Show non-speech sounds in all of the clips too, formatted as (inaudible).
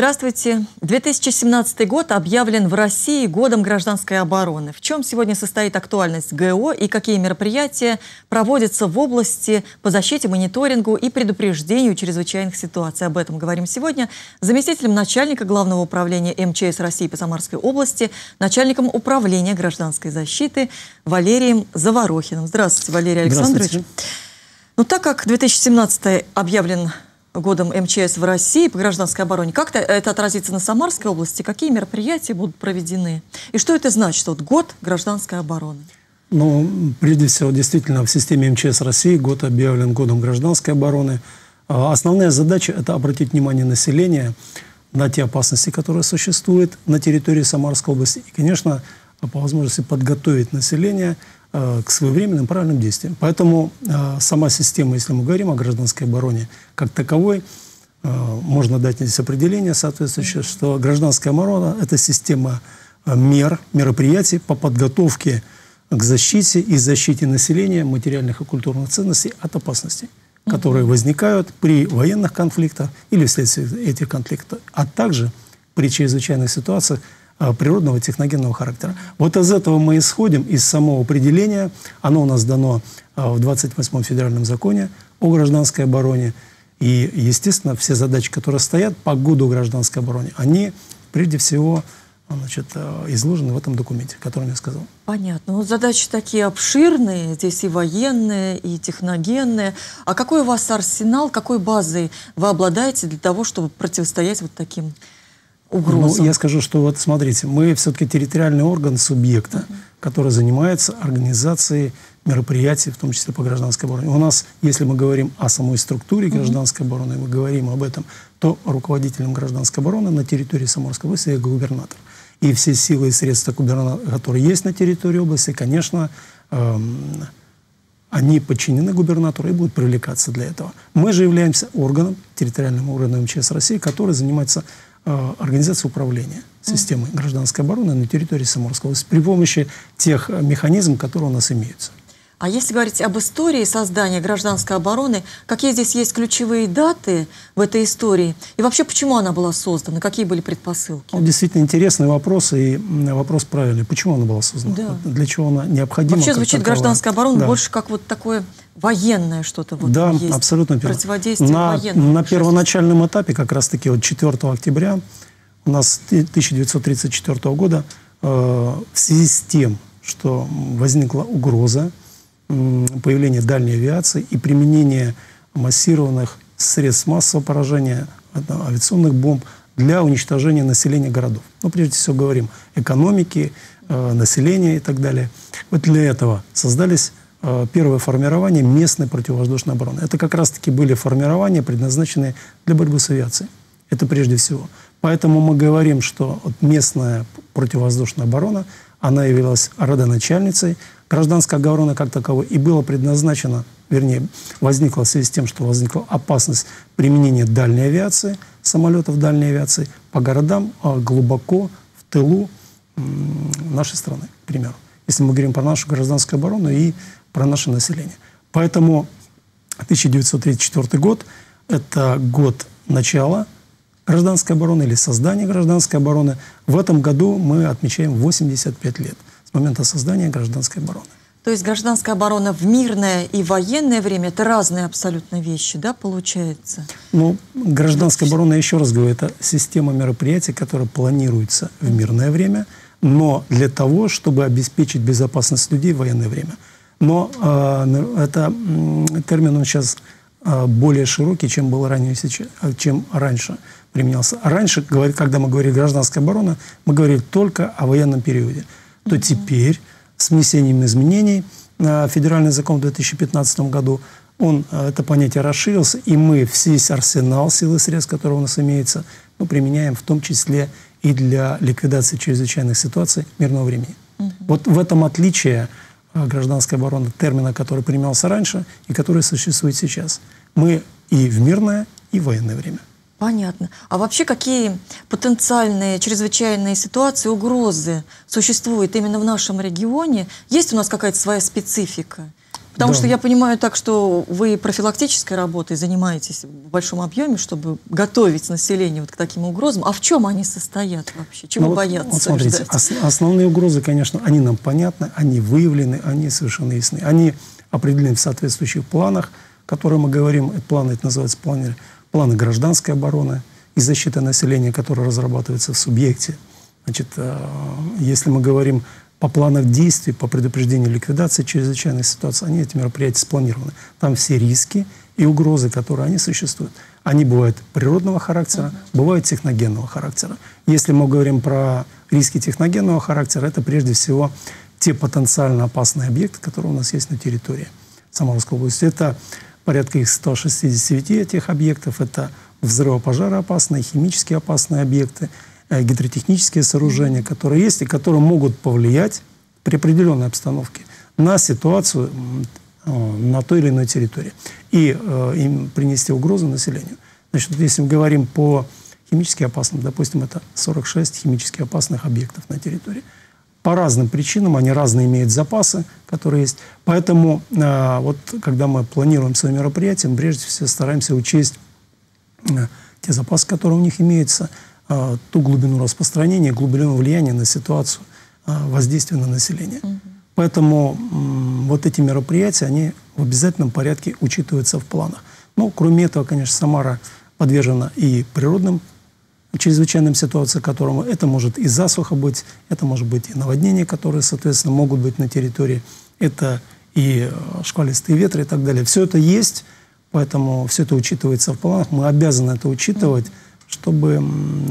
Здравствуйте. 2017 год объявлен в России годом гражданской обороны. В чем сегодня состоит актуальность ГО и какие мероприятия проводятся в области по защите, мониторингу и предупреждению чрезвычайных ситуаций? Об этом говорим сегодня с заместителем начальника Главного управления МЧС России по Самарской области, начальником управления гражданской защиты Валерием Заворохиным. Здравствуйте, Валерий Александрович. Здравствуйте. Ну, так как 2017 объявлен годом МЧС в России по гражданской обороне. Как это отразится на Самарской области? Какие мероприятия будут проведены? И что это значит, вот год гражданской обороны? Ну, прежде всего, действительно, в системе МЧС России год объявлен годом гражданской обороны. А, основная задача – это обратить внимание населения на те опасности, которые существуют на территории Самарской области. И, конечно, по возможности подготовить население к своевременным правильным действиям. Поэтому э, сама система, если мы говорим о гражданской обороне как таковой, э, можно дать здесь определение соответствующее, что гражданская оборона – это система мер, мероприятий по подготовке к защите и защите населения материальных и культурных ценностей от опасностей, которые возникают при военных конфликтах или вследствие этих конфликтов, а также при чрезвычайных ситуациях, природного техногенного характера. Вот из этого мы исходим, из самого определения. Оно у нас дано а, в 28-м федеральном законе о гражданской обороне. И, естественно, все задачи, которые стоят по году гражданской обороны, они прежде всего значит, а, изложены в этом документе, который я сказал. Понятно. Ну, задачи такие обширные, здесь и военные, и техногенные. А какой у вас арсенал, какой базой вы обладаете для того, чтобы противостоять вот таким угрозам? Ну, я скажу, что вот смотрите, мы все-таки территориальный орган субъекта, -huh. который занимается организацией мероприятий, в том числе по гражданской обороне. У нас, если мы говорим о самой структуре гражданской обороны, мы говорим об этом, то руководителем гражданской обороны на территории Самарской области губернатор. И все силы и средства, которые есть на территории области, конечно, эм, они подчинены губернатору и будут привлекаться для этого. Мы же являемся органом, территориальным органом МЧС России, который занимается организации управления системой гражданской обороны на территории Самарской области при помощи тех механизмов, которые у нас имеются. А если говорить об истории создания гражданской обороны, какие здесь есть ключевые даты в этой истории? И вообще, почему она была создана? Какие были предпосылки? Ну, действительно интересный вопрос, и вопрос правильный. Почему она была создана? Да. Для чего она необходима? Вообще звучит гражданская оборона да. больше как вот такое военное что-то вот Да, есть. абсолютно. Противодействие на, военному. На первоначальном этапе, как раз-таки вот 4 октября у нас 1934 года э, в связи с тем, что возникла угроза появления дальней авиации и применения массированных средств массового поражения, авиационных бомб для уничтожения населения городов. Ну, прежде всего говорим экономики, э, населения и так далее. Вот для этого создались э, первое формирование местной противовоздушной обороны. Это как раз-таки были формирования, предназначенные для борьбы с авиацией. Это прежде всего. Поэтому мы говорим, что вот местная противовоздушная оборона, она явилась родоначальницей гражданской обороны как таковой и было предназначено, вернее, возникла в связи с тем, что возникла опасность применения дальней авиации, самолетов дальней авиации по городам а глубоко в тылу нашей страны, к примеру. Если мы говорим про нашу гражданскую оборону и про наше население. Поэтому 1934 год – это год начала гражданской обороны или создания гражданской обороны. В этом году мы отмечаем 85 лет момента создания гражданской обороны. То есть гражданская оборона в мирное и военное время – это разные абсолютно вещи, да, получается? Ну, гражданская оборона, еще раз говорю, это система мероприятий, которая планируется в мирное время, но для того, чтобы обеспечить безопасность людей в военное время. Но э, это э, термин он сейчас э, более широкий, чем был ранее, сейчас, чем раньше применялся. Раньше, когда мы говорили гражданская оборона, мы говорили только о военном периоде. То mm-hmm. теперь с внесением изменений на федеральный закон в 2015 году он, э, это понятие расширился, и мы весь арсенал силы и средств, который у нас имеется, мы применяем в том числе и для ликвидации чрезвычайных ситуаций мирного времени. Угу. Вот в этом отличие э, гражданской обороны термина, который применялся раньше и который существует сейчас. Мы и в мирное, и в военное время. Понятно. А вообще какие потенциальные чрезвычайные ситуации, угрозы существуют именно в нашем регионе? Есть у нас какая-то своя специфика? Потому да. что я понимаю так, что вы профилактической работой занимаетесь в большом объеме, чтобы готовить население вот к таким угрозам. А в чем они состоят вообще? Чего ну, боятся? Вот, смотрите, ос основные угрозы, конечно, они нам понятны, они выявлены, они совершенно ясны. Они определены в соответствующих планах, которые мы говорим. Планы, это называется планы, планы гражданской обороны и защиты населения, которые разрабатываются в субъекте. Значит, э, если мы говорим по планах действий, по предупреждению ликвидации чрезвычайной ситуации, они, эти мероприятия спланированы. Там все риски и угрозы, которые они существуют, они бывают природного характера, бывают техногенного характера. Если мы говорим про риски техногенного характера, это прежде всего те потенциально опасные объекты, которые у нас есть на территории Самарской области. Это порядка их 169 этих объектов. Это взрывопожароопасные, химически опасные объекты – Э, гидротехнические сооружения, которые есть и которые могут повлиять при определенной обстановке на ситуацию на той или иной территории и э, им принести угрозу населению. Значит, если мы говорим по химически опасным, допустим, это 46 химически опасных объектов на территории. По разным причинам, они разные имеют запасы, которые есть. Поэтому э, вот когда мы планируем свои мероприятия, мы прежде всего стараемся учесть э, те запасы, которые у них имеются, а, ту глубину распространения, глубину влияния на ситуацию, а, воздействия на население. Угу. Поэтому вот эти мероприятия, они в обязательном порядке учитываются в планах. Ну, кроме этого, конечно, Самара подвержена и природным чрезвычайным ситуациям, которому это может и засуха быть, это может быть и наводнения, которые, соответственно, могут быть на территории, это и э, шквалистые ветры и так далее. Все это есть, поэтому все это учитывается в планах. Мы обязаны это учитывать. Чтобы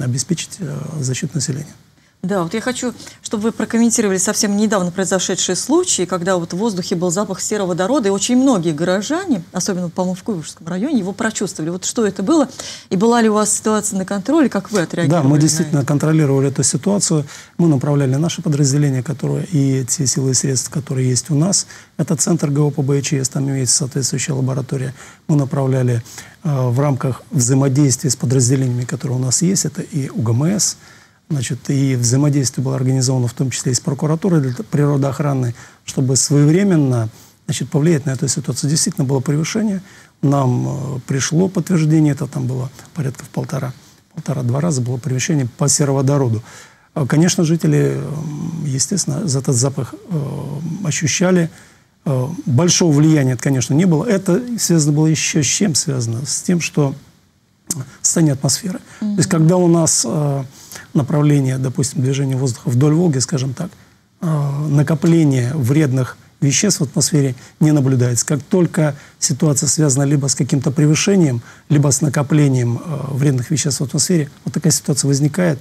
обеспечить э, защиту населения. Да, вот я хочу, чтобы вы прокомментировали совсем недавно произошедшие случаи, когда вот в воздухе был запах сероводорода, и очень многие горожане, особенно, по-моему, в Куйбышевском районе, его прочувствовали. Вот что это было, и была ли у вас ситуация на контроле, как вы отреагировали? Да, мы действительно контролировали эту ситуацию. Мы направляли наши подразделения, которые и те силы и средства, которые есть у нас. Это центр ГО по БЧС, там имеется соответствующая лаборатория. Мы направляли э, в рамках взаимодействия с подразделениями, которые у нас есть, это и УГМС, Значит, и взаимодействие было организовано в том числе и с прокуратурой для природоохраны, чтобы своевременно значит, повлиять на эту ситуацию. Действительно было превышение. Нам э, пришло подтверждение, это там было порядка в полтора, полтора-два раза было превышение по сероводороду. Э, конечно, жители, э, естественно, за этот запах э, ощущали. Большого влияния, это, конечно, не было. Это связано было еще с чем связано? С тем, что состояние атмосферы. Mm-hmm. То есть, когда у нас э, направление, допустим, движения воздуха вдоль Волги, скажем так, э, накопление вредных веществ в атмосфере не наблюдается. Как только ситуация связана либо с каким-то превышением, либо с накоплением э, вредных веществ в атмосфере, вот такая ситуация возникает,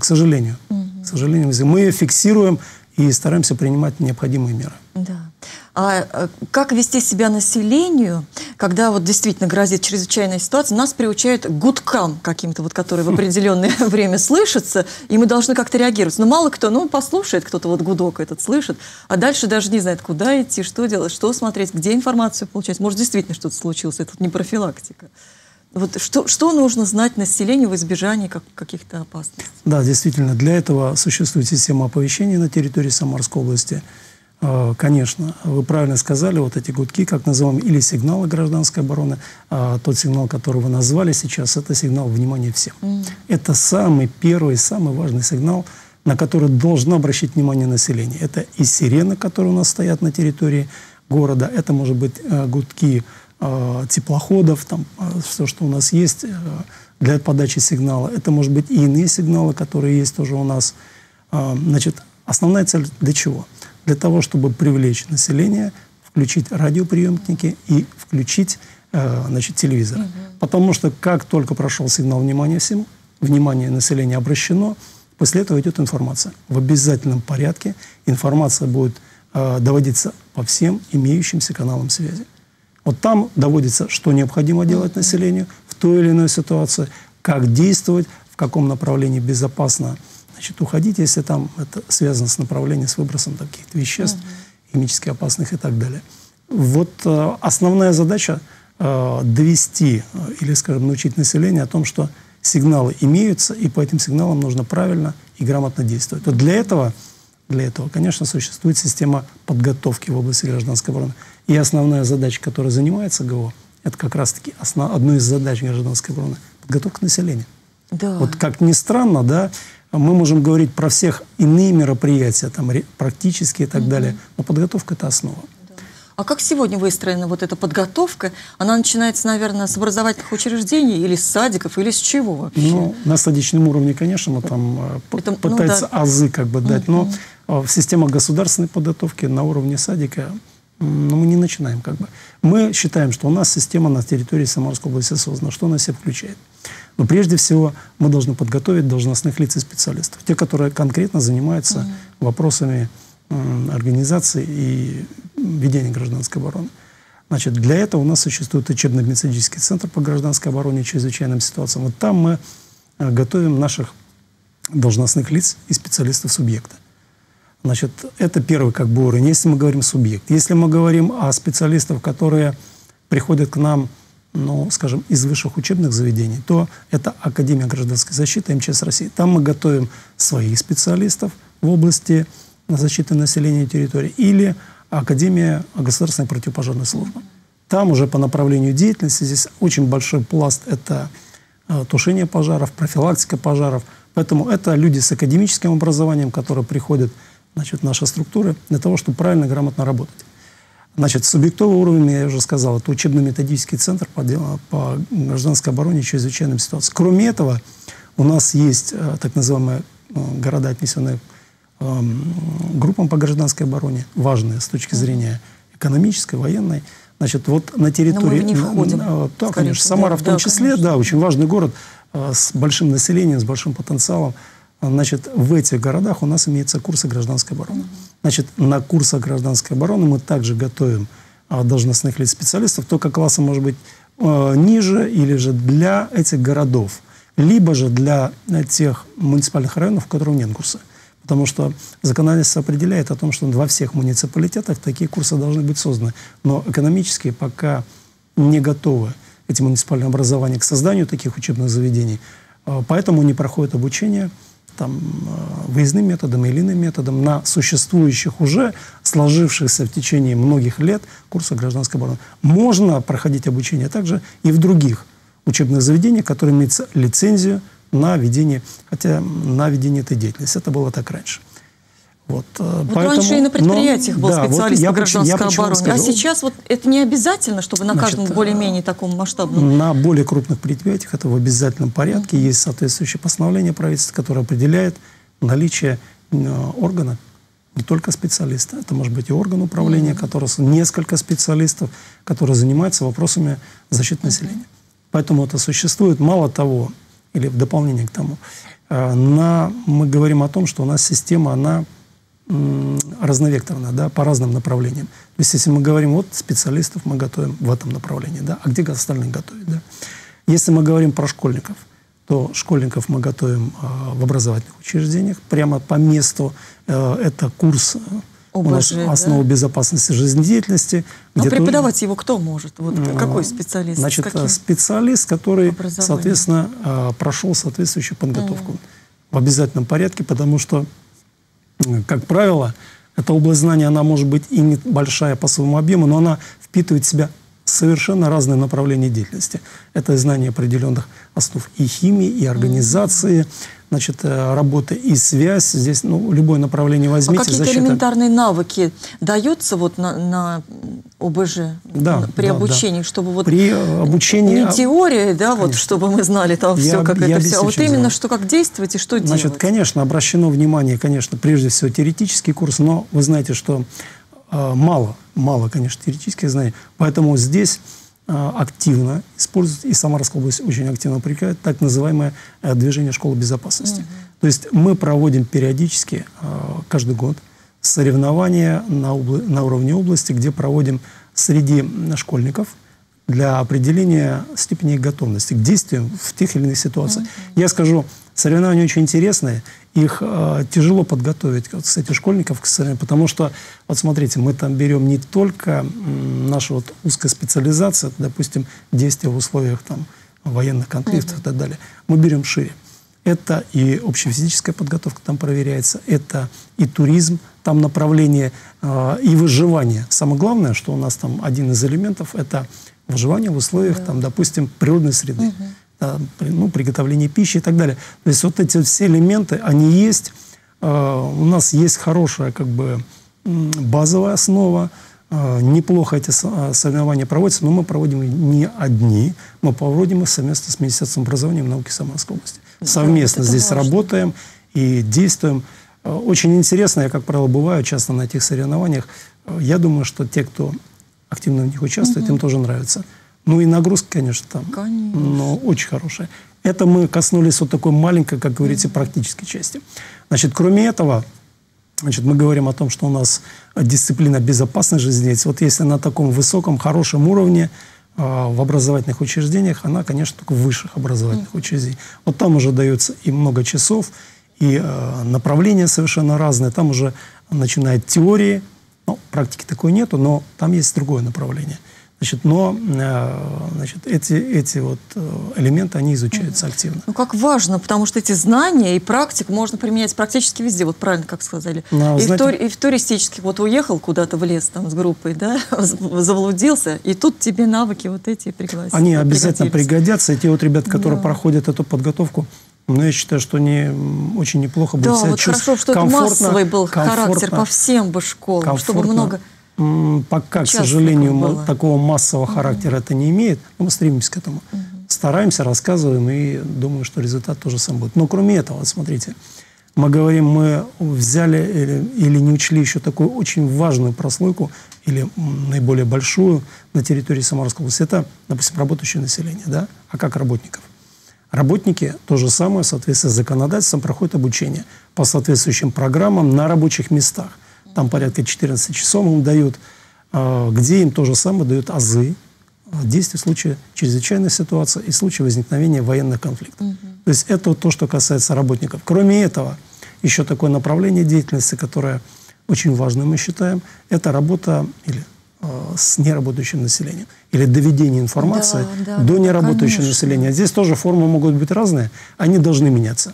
к сожалению. Mm-hmm. К сожалению, мы ее фиксируем и стараемся принимать необходимые меры. Да. А, а как вести себя населению, когда вот действительно грозит чрезвычайная ситуация? Нас приучают гудкам каким-то, вот, которые в определенное (laughs) время слышатся, и мы должны как-то реагировать. Но мало кто, ну, послушает кто-то вот гудок этот слышит, а дальше даже не знает, куда идти, что делать, что смотреть, где информацию получать. Может, действительно что-то случилось, это не профилактика. Вот что, что нужно знать населению в избежании как, каких-то опасностей? Да, действительно, для этого существует система оповещения на территории Самарской области – Э, конечно, вы правильно сказали, вот эти гудки, как называем, или сигналы гражданской обороны, а тот сигнал, который вы назвали сейчас, это сигнал внимания всем. Mm. Это самый первый, самый важный сигнал, на который должно обращать внимание население. Это и сирены, которые у нас стоят на территории города, это может быть э, гудки э, теплоходов, там, все, что у нас есть для подачи сигнала. Это может быть и иные сигналы, которые есть тоже у нас. Значит, основная цель для чего? Для того, чтобы привлечь население, включить радиоприемники и включить э, значит, телевизор. Угу. Потому что как только прошел сигнал внимания всем, внимание населения обращено, после этого идет информация. В обязательном порядке информация будет э, доводиться по всем имеющимся каналам связи. Вот там доводится, что необходимо делать населению в той или иной ситуации, как действовать, в каком направлении безопасно значит, уходить, если там это связано с направлением, с выбросом каких-то веществ, uh-huh. химически опасных и так далее. Вот э, основная задача э, довести э, или, скажем, научить население о том, что сигналы имеются, и по этим сигналам нужно правильно и грамотно действовать. Вот для этого для этого, конечно, существует система подготовки в области гражданской обороны. И основная задача, которой занимается ГО, это как раз-таки одной из задач гражданской обороны – подготовка населения. Да. Вот как ни странно, да, мы можем говорить про всех иные мероприятия, там, практические и так угу. далее, но подготовка – это основа. А как сегодня выстроена вот эта подготовка? Она начинается, наверное, с образовательных учреждений или с садиков, или с чего вообще? Ну, на садичном уровне, конечно, мы там э, Это, пытаемся ну, да. азы как бы дать, но э, в системах государственной подготовки на уровне садика ну, мы не начинаем как бы. Мы считаем, что у нас система на территории Самарской области создана. Что она себя включает? Но прежде всего мы должны подготовить должностных лиц и специалистов. Те, которые конкретно занимаются mm-hmm. вопросами организации и ведения гражданской обороны. Значит, для этого у нас существует учебно-методический центр по гражданской обороне и чрезвычайным ситуациям. Вот там мы э, готовим наших должностных лиц и специалистов субъекта. Значит, это первый как бы уровень, если мы говорим субъект. Если мы говорим о специалистах, которые приходят к нам, ну, скажем, из высших учебных заведений, то это Академия гражданской защиты МЧС России. Там мы готовим своих специалистов в области защиты населения территории или Академия государственной противопожарной службы. Там уже по направлению деятельности здесь очень большой пласт – это э, тушение пожаров, профилактика пожаров. Поэтому это люди с академическим образованием, которые приходят значит, в наши структуры для того, чтобы правильно, грамотно работать. Значит, субъектовый уровень, я уже сказал, это учебно-методический центр по, по гражданской обороне и чрезвычайным ситуациям. Кроме этого, у нас есть э, так называемые э, города, отнесенные группам по гражданской обороне, важные с точки зрения экономической, военной. Значит, вот на территории... Но мы не входим. На, да, конечно. Самара да, в том да, числе, конечно. да, очень важный город э, с большим населением, с большим потенциалом. Значит, в этих городах у нас имеются курсы гражданской обороны. Значит, на курсах гражданской обороны мы также готовим э, должностных лиц специалистов, только класса может быть э, ниже или же для этих городов, либо же для тех муниципальных районов, в которых нет курса. Потому что законодательство определяет о том, что во всех муниципалитетах такие курсы должны быть созданы. Но экономически пока не готовы эти муниципальные образования к созданию таких учебных заведений. А, поэтому не проходят обучение там, а, выездным методом или иным методом на существующих уже, сложившихся в течение многих лет курсах гражданской обороны. Можно проходить обучение также и в других учебных заведениях, которые имеют лицензию на ведение, хотя на ведение этой деятельности. Это было так раньше. Вот, э, вот поэтому, раньше и на предприятиях но, был да, специалист вот по гражданской я, обороне. А сейчас вот это не обязательно, чтобы на Значит, каждом более-менее таком масштабном... На более крупных предприятиях это в обязательном порядке. Есть соответствующее постановление правительства, которое определяет наличие э, органа, не только специалиста. Это может быть и орган управления, mm-hmm. который несколько специалистов, которые занимаются вопросами защиты населения. Mm-hmm. Поэтому это существует. Мало того, или в дополнение к тому, э, на, мы говорим о том, что у нас система, она разновекторная, да, по разным направлениям. То есть, если мы говорим, вот специалистов мы готовим в этом направлении, да, а где остальные готовят, да. Если мы говорим про школьников, то школьников мы готовим э, в образовательных учреждениях, прямо по месту. Э, это курс ОБЖ, у нас основа да? безопасности жизнедеятельности. А преподавать его кто может? Вот какой специалист? Значит, специалист, который, соответственно, а, прошел соответствующую подготовку mm. в обязательном порядке, потому что, как правило, эта область знания, она может быть и небольшая по своему объему, но она впитывает в себя совершенно разные направления деятельности. Это знание определенных основ и химии, и организации, значит, э, работа и связь. Здесь ну, любое направление возьмите. А какие-то элементарные навыки даются вот на, на ОБЖ да, при да, обучении, да. чтобы вот при обучении не теория, да, конечно. вот чтобы мы знали там я, все, как я это все, а вот именно что как действовать и что Значит, делать. конечно, обращено внимание, конечно, прежде всего теоретический курс, но вы знаете, что э, мало, мало, конечно, теоретических знаний, поэтому здесь Э, активно используют, и Самарская область очень активно привлекает так называемое э, движение школы безопасности. Угу. То есть мы проводим периодически, э, каждый год, соревнования на, обла- на уровне области, где проводим среди школьников для определения степени готовности к действию в тех или иных ситуациях. Угу. Я скажу, соревнования очень интересные, их э, тяжело подготовить, кстати, школьников к соревнованиям, потому что, вот смотрите, мы там берем не только м, нашу вот узкая специализация, допустим, действия в условиях там военных конфликтов mm-hmm. и так далее, мы берем шире. Это и общефизическая подготовка там проверяется, это и туризм, там направление э, и выживание. Самое главное, что у нас там один из элементов – это выживание в условиях, да. там, допустим, природной среды. Угу. Да, ну, приготовление пищи и так далее. То есть вот эти все элементы, они есть. Э, у нас есть хорошая как бы базовая основа, э, неплохо эти э, соревнования проводятся, но мы проводим не одни, мы проводим их совместно с Министерством образования и науки Самарской области. Совместно да, здесь важно. работаем и действуем. Э, очень интересно, я, как правило, бываю часто на этих соревнованиях. Я думаю, что те, кто активно в них участвует, угу. им тоже нравится. Ну и нагрузка, конечно, там. Конечно. Но очень хорошая. Это мы коснулись вот такой маленькой, как говорится, практической части. Значит, кроме этого, Значит, мы говорим о том, что у нас дисциплина безопасной жизнедеятельности. Вот если на таком высоком, хорошем уровне э, в образовательных учреждениях, она, конечно, только в высших образовательных mm. учреждениях. Вот там уже дается и много часов, и э, направления совершенно разные. Там уже начинает теории, ну, практики такой нету, но там есть другое направление. Значит, но э, значит, эти, эти вот э, элементы, они изучаются активно. Ну, как важно, потому что эти знания и практику можно применять практически везде, вот правильно, как сказали. Но, и, знаете, в тур, и в туристических, вот уехал куда-то в лес там с группой, да, (laughs) заблудился, и тут тебе навыки вот эти пригодятся. Они обязательно пригодятся, и те вот ребята, которые да. проходят эту подготовку, но я считаю, что они очень неплохо будут да, себя вот хорошо, что это массовый был характер по всем бы школам, чтобы много Пока, к сожалению, мы, такого массового характера это не имеет, но мы стремимся к этому. Угу. Стараемся, рассказываем и думаю, что результат тоже сам будет. Но кроме этого, вот смотрите, мы говорим, мы взяли или, или не учли еще такую очень важную прослойку или наиболее большую на территории Самарской области. Это, допустим, работающее население. Да? А как работников? Работники то же самое в соответствии с законодательством проходят обучение по соответствующим программам на рабочих местах там порядка 14 часов им дают, а, где им то же самое дают азы а, действий в случае чрезвычайной ситуации и в случае возникновения военных конфликтов. Угу. То есть это вот то, что касается работников. Кроме этого, еще такое направление деятельности, которое очень важно, мы считаем, это работа или э, с неработающим населением или доведение информации да, да, до неработающего конечно. населения. Здесь тоже формы могут быть разные, они должны меняться.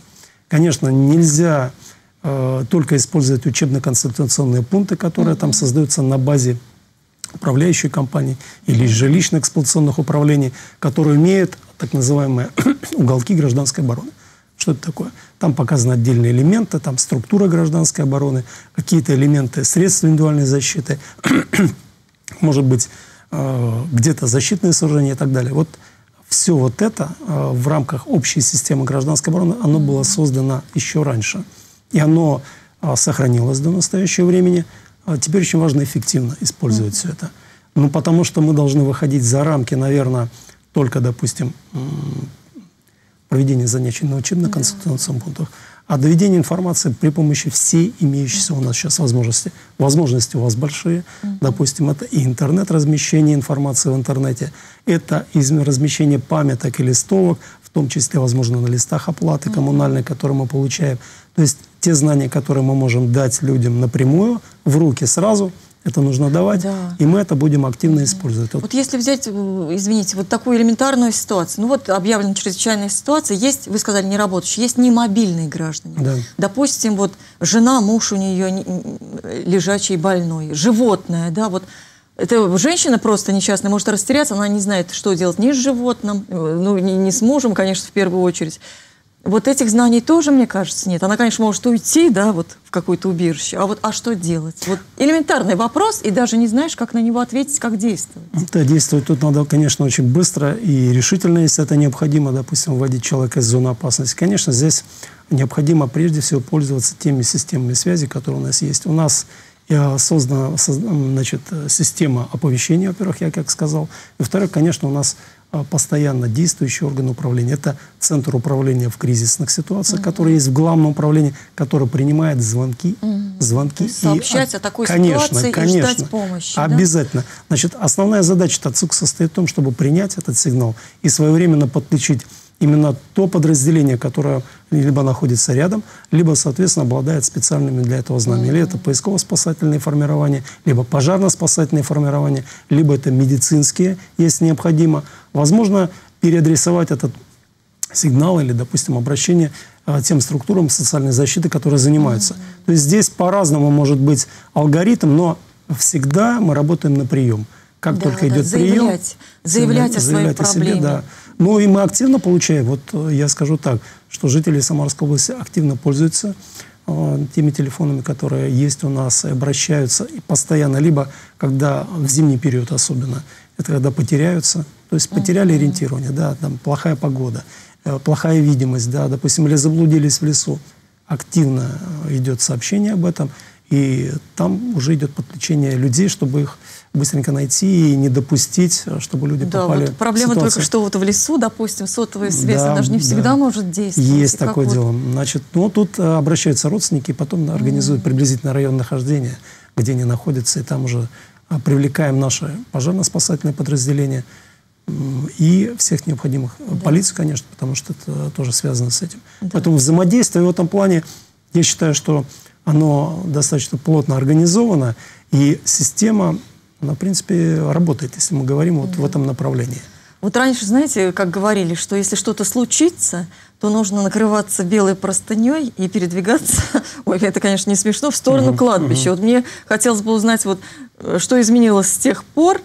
Конечно, нельзя Э, только использовать учебно-консультационные пункты, которые там создаются на базе управляющей компании или жилищно-эксплуатационных управлений, которые имеют так называемые (coughs) уголки гражданской обороны. Что это такое? Там показаны отдельные элементы, там структура гражданской обороны, какие-то элементы средств индивидуальной защиты, (coughs) может быть, э, где-то защитные сооружения и так далее. Вот все вот это э, в рамках общей системы гражданской обороны, оно было создано еще раньше – и оно а, сохранилось до настоящего времени. А теперь очень важно эффективно использовать mm-hmm. все это. Ну, потому что мы должны выходить за рамки, наверное, только, допустим, проведения занятий на учебно-консультационных пунктах, а доведение информации при помощи всей имеющейся у нас сейчас возможности. Возможности у вас большие. Mm-hmm. Допустим, это и интернет-размещение информации в интернете, это размещение памяток и листовок, в том числе, возможно, на листах оплаты коммунальной, которые мы получаем. То есть те знания, которые мы можем дать людям напрямую, в руки сразу, это нужно давать, да. и мы это будем активно использовать. Вот. вот если взять, извините, вот такую элементарную ситуацию, ну вот объявлена чрезвычайная ситуация, есть, вы сказали, не работающие, есть немобильные граждане. Да. Допустим, вот жена, муж у нее лежачий больной, животное, да, вот это женщина просто несчастная может растеряться, она не знает, что делать ни с животным, ну, не, не с мужем, конечно, в первую очередь. Вот этих знаний тоже, мне кажется, нет. Она, конечно, может уйти, да, вот в какое-то убежище. А вот, а что делать? Вот элементарный вопрос, и даже не знаешь, как на него ответить, как действовать. Да, действовать тут надо, конечно, очень быстро и решительно, если это необходимо, допустим, вводить человека из зоны опасности. Конечно, здесь необходимо прежде всего пользоваться теми системами связи, которые у нас есть. У нас создана, создана значит, система оповещения, во-первых, я как сказал. И, во-вторых, конечно, у нас а, постоянно действующий орган управления. Это Центр управления в кризисных ситуациях, mm-hmm. который есть в главном управлении, который принимает звонки. Mm-hmm. звонки сообщать и, о такой конечно, ситуации конечно, и ждать помощи. Обязательно. Да? Значит, основная задача ТАЦУК состоит в том, чтобы принять этот сигнал и своевременно подключить именно то подразделение, которое либо находится рядом, либо, соответственно, обладает специальными для этого знаниями. Или это поисково-спасательные формирования, либо пожарно-спасательные формирования, либо это медицинские, если необходимо. Возможно, переадресовать этот сигнал или, допустим, обращение а, тем структурам социальной защиты, которые занимаются. Mm-hmm. То есть здесь по-разному может быть алгоритм, но всегда мы работаем на прием. Как да, только да, идет заявлять, прием, заявлять, о заявлять о себе, да. Ну и мы активно получаем. Вот э, я скажу так, что жители Самарской области активно пользуются э, теми телефонами, которые есть у нас, и обращаются и постоянно, либо когда в зимний период особенно, это когда потеряются, то есть потеряли ориентирование, да, там плохая погода, э, плохая видимость, да, допустим, или заблудились в лесу, активно э, идет сообщение об этом, и там уже идет подключение людей, чтобы их быстренько найти и не допустить, э, чтобы люди да, попали вот проблема в только что вот в лесу, допустим, сотовая связь, да, она же не всегда да. может действовать. Есть такое вот... дело. Значит, ну тут обращаются родственники, потом организуют mm. приблизительно район нахождения, где они находятся, и там уже привлекаем наше пожарно-спасательное подразделение и всех необходимых. Да. Полицию, конечно, потому что это тоже связано с этим. Да. Поэтому взаимодействие в этом плане, я считаю, что оно достаточно плотно организовано, и система, она, в принципе, работает, если мы говорим вот в этом направлении. Вот раньше, знаете, как говорили, что если что-то случится, то нужно накрываться белой простыней и передвигаться, (laughs) ой, это, конечно, не смешно, в сторону кладбища. Вот мне хотелось бы узнать, вот, э, что изменилось с тех пор,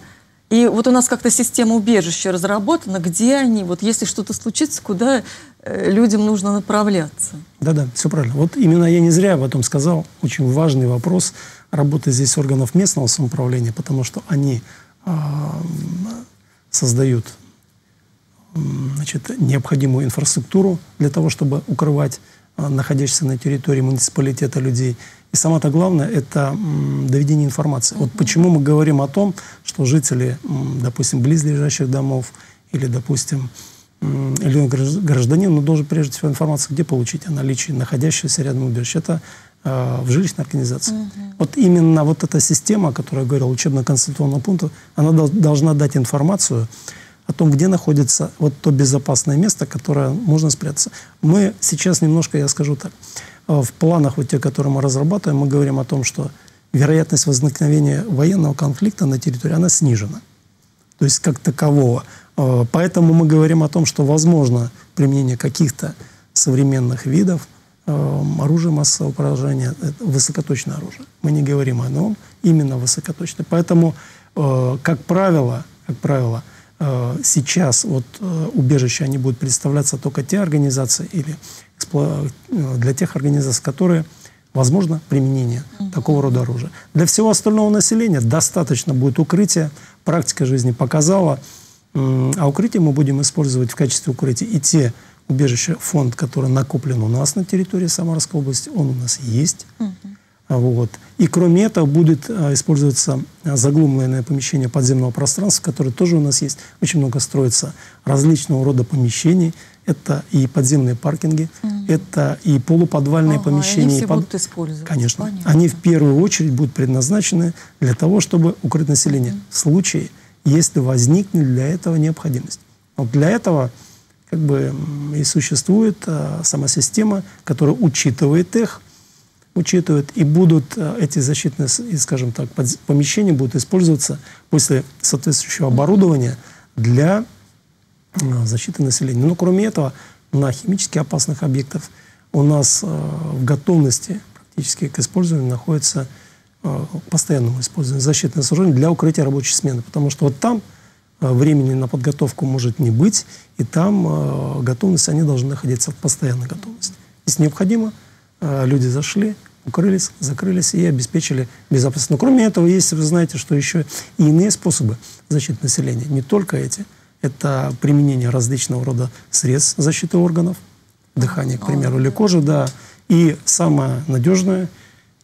и вот у нас как-то система убежища разработана, где они, вот если что-то случится, куда людям нужно направляться. Да-да, все правильно. Вот именно я не зря об этом сказал. Очень важный вопрос работы здесь органов местного самоуправления, потому что они э, создают значит, необходимую инфраструктуру для того, чтобы укрывать э, находящихся на территории муниципалитета людей – и самое-то главное – это доведение информации. Вот почему мы говорим о том, что жители, допустим, близлежащих домов или, допустим, или гражданин, но должен прежде всего информацию, где получить о наличии находящегося рядом убежища. Это э, в жилищной организации. Угу. Вот именно вот эта система, о которой я говорил, учебно-консультационного пункта, она дол должна дать информацию о том, где находится вот то безопасное место, которое можно спрятаться. Мы сейчас немножко, я скажу так, а в планах, вот те, которые мы разрабатываем, мы говорим о том, что вероятность возникновения военного конфликта на территории, она снижена. То есть как такового. А, поэтому мы говорим о том, что возможно применение каких-то современных видов а, оружия массового поражения, это высокоточное оружие. Мы не говорим о новом, именно высокоточное. Поэтому, как правило, как правило, сейчас вот убежища, они будут представляться только те организации или Э, для тех организаций, которые возможно применение такого рода оружия. Для всего остального населения достаточно будет укрытия. Практика жизни показала. А укрытие мы будем использовать в качестве укрытия и те убежища, фонд, который накоплен у нас на территории Самарской области, он у нас есть. Угу. Вот. И кроме этого будет а, использоваться заглубленное помещение подземного пространства, которое тоже у нас есть. Очень много строится различного рода помещений. Это и подземные паркинги, mm. это и полуподвальные ага, помещения. Они все под... будут использоваться. Конечно. Понятно. Они в первую очередь будут предназначены для того, чтобы укрыть население mm. в случае, если возникнет для этого необходимость. Вот для этого как бы и существует а, сама система, которая учитывает их, учитывают, и будут э, эти защитные, скажем так, помещения будут использоваться после соответствующего оборудования для э, защиты населения. Но кроме этого, на химически опасных объектах у нас в готовности практически к использованию находится постоянному использованию защитное сооружение для укрытия рабочей смены. Потому что вот там времени на подготовку может не быть, и там готовность, они должны находиться в постоянной готовности. Если необходимо, люди зашли, укрылись, закрылись и обеспечили безопасность. Но кроме этого, есть, вы знаете, что еще и иные способы защиты населения. Не только эти. Это применение различного рода средств защиты органов, дыхания, к примеру, или кожи, да. И самое надежное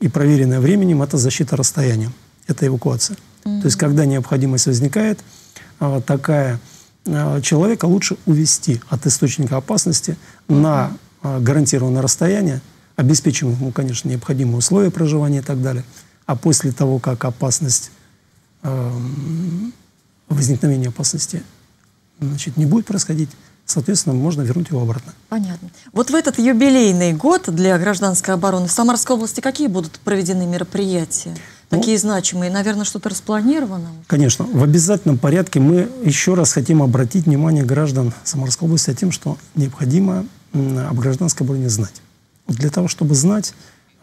и проверенное временем – это защита расстоянием. Это эвакуация. Mm-hmm. То есть, когда необходимость возникает, а, такая а, человека лучше увести от источника опасности mm-hmm. на а, гарантированное расстояние – обеспечим ему, конечно, необходимые условия проживания и так далее. А после того, как опасность, возникновение опасности значит, не будет происходить, соответственно, можно вернуть его обратно. Понятно. Вот в этот юбилейный год для гражданской обороны в Самарской области какие будут проведены мероприятия? такие ну, значимые? Наверное, что-то распланировано? Конечно. В обязательном порядке мы еще раз хотим обратить внимание граждан Самарской области о том, что необходимо об гражданской обороне знать. Вот для того, чтобы знать,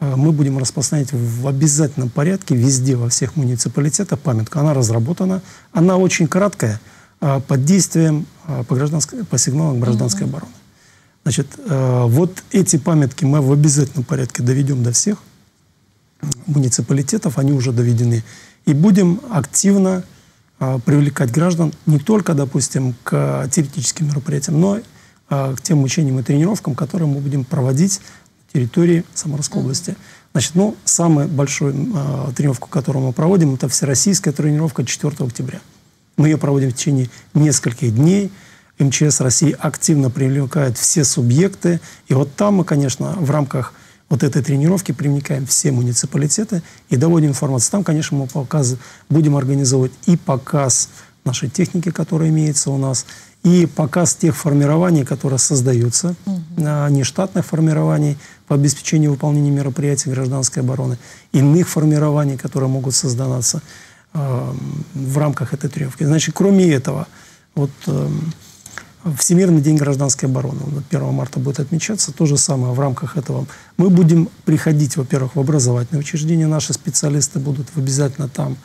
э, мы будем распространять в обязательном порядке везде, во всех муниципалитетах памятку. Она разработана, она очень краткая, под действием э, по, гражданской, по сигналам гражданской mm-hmm. обороны. Значит, вот эти памятки мы в обязательном порядке доведем до всех муниципалитетов, они уже доведены. И будем активно привлекать граждан не только, допустим, к теоретическим мероприятиям, но и к тем учениям и тренировкам, которые мы будем проводить территории Самарской области. Значит, ну, самая большая э, тренировка, которую мы проводим, это всероссийская тренировка 4 октября. Мы ее проводим в течение нескольких дней. МЧС России активно привлекает все субъекты. И вот там мы, конечно, в рамках вот этой тренировки привлекаем все муниципалитеты и доводим информацию. Там, конечно, мы показ, будем организовывать и показ нашей техники, которая имеется у нас, и показ тех формирований, которые создаются, угу. нештатных формирований по обеспечению выполнения мероприятий гражданской обороны, иных формирований, которые могут создаваться в рамках этой тренировки. Значит, кроме этого, вот э, Всемирный день гражданской обороны, он 1 марта будет отмечаться, то же самое в рамках этого. Мы будем приходить, во-первых, в образовательные учреждения, наши специалисты будут обязательно там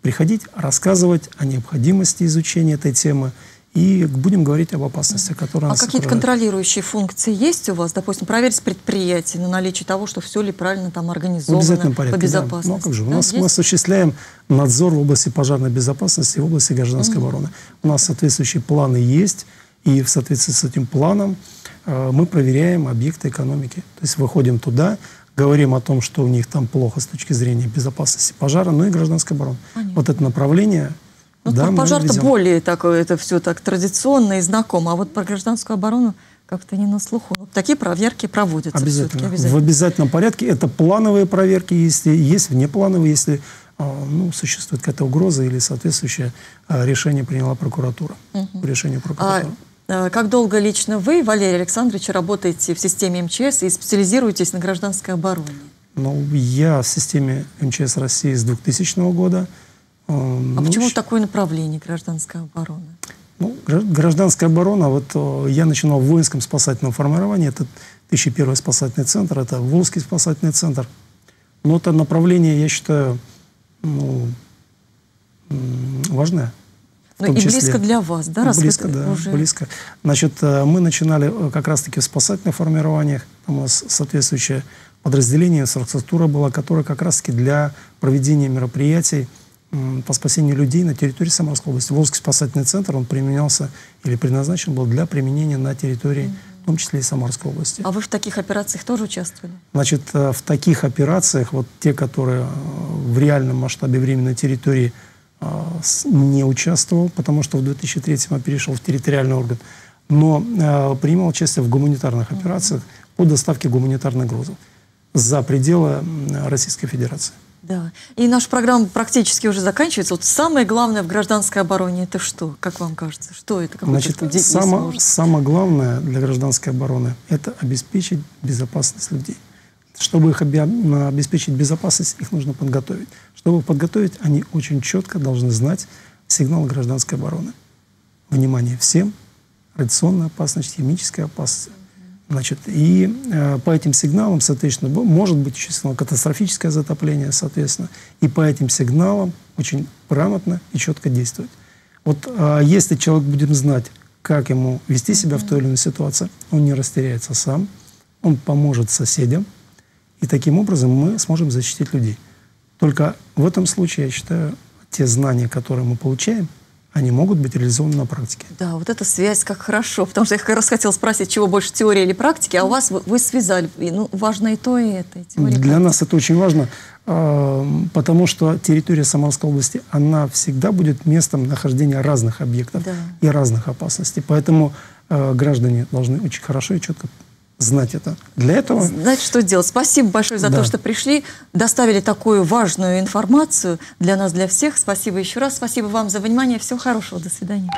приходить, рассказывать о необходимости изучения этой темы, и будем говорить об опасности, которая А какие-то контролирующие функции есть у вас? Допустим, проверить предприятие на наличие того, что все ли правильно там организовано в обязательном порядке, по безопасности? Да. Ну, а как же? У нас мы осуществляем надзор в области пожарной безопасности и в области гражданской угу. обороны. У нас соответствующие планы есть, и в соответствии с этим планом э, мы проверяем объекты экономики. То есть выходим туда, говорим о том, что у них там плохо с точки зрения безопасности пожара, ну и гражданской обороны. Понятно. Вот это направление ну, да, пожар-то более такое, это все так традиционно и знакомо. А вот про гражданскую оборону как-то не на слуху. Вот такие проверки проводятся обязательно. обязательно. В обязательном порядке. Это плановые проверки, если есть внеплановые, если а, ну, существует какая-то угроза или соответствующее а, решение приняла прокуратура. Угу. Решение прокуратуры. А, как долго лично вы, Валерий Александрович, работаете в системе МЧС и специализируетесь на гражданской обороне? Ну, я в системе МЧС России с 2000 года. А ну, почему такое направление гражданской обороны? Ну, гражданская оборона, вот я начинал в воинском спасательном формировании, это 1001 спасательный центр, это Волжский спасательный центр. Но это направление, я считаю, ну, важное. Ну, и числе. близко для вас, да? Раз близко, да, уже... близко. Значит, э, мы начинали э, как раз-таки в спасательных формированиях, там у нас соответствующее подразделение, инфраструктура была, которая как раз-таки для проведения мероприятий, по спасению людей на территории Самарской области. Волжский спасательный центр, он применялся или предназначен был для применения на территории, в том числе и Самарской области. А вы в таких операциях тоже участвовали? Значит, э, в таких операциях, вот те, которые э, в реальном масштабе временной территории э, не участвовал, потому что в 2003 я перешел в территориальный орган, но принимал участие в гуманитарных операциях по доставке гуманитарных грузов за пределы Российской Федерации. Да. И наша программа практически уже заканчивается. Вот самое главное в гражданской обороне это что? Как вам кажется? Что это? Значит, само, самое главное для гражданской обороны это обеспечить безопасность людей. Чтобы их обеспечить безопасность, их нужно подготовить. Чтобы подготовить, они очень четко должны знать сигнал гражданской обороны. Внимание всем, радиационная опасность, химическая опасность, Значит, и э, по этим сигналам, соответственно, может быть существенно катастрофическое затопление, соответственно, и по этим сигналам очень грамотно и четко действовать. Вот э, если человек будет знать, как ему вести себя в той или иной ситуации, он не растеряется сам, он поможет соседям, и таким образом мы сможем защитить людей. Только в этом случае, я считаю, те знания, которые мы получаем – они могут быть реализованы на практике. Да, вот эта связь как хорошо, потому что я как раз хотела спросить, чего больше теории или практики, а у вас вы, связали, ну, важно и то, и это. И теория, Для нас это очень важно, э, потому что территория Самарской области, она всегда будет местом нахождения разных объектов да. и разных опасностей, поэтому э, граждане должны очень хорошо и четко знать это. Для этого... Знать, что делать. Спасибо большое за да. то, что пришли, доставили такую важную информацию для нас, для всех. Спасибо еще раз. Спасибо вам за внимание. Всего хорошего. До свидания.